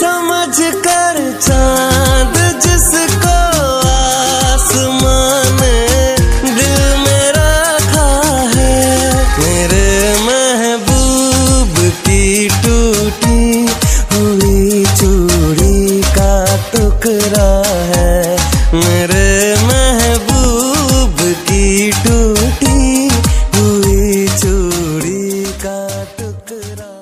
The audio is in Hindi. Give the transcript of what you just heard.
समझ कर चाँद जिसको आसमान दिल में रखा है। मेरे महबूब की टूटी हुई चूड़ी का टुकड़ा है। मेरे महबूब की टूटी हुई चूड़ी का टुकड़ा।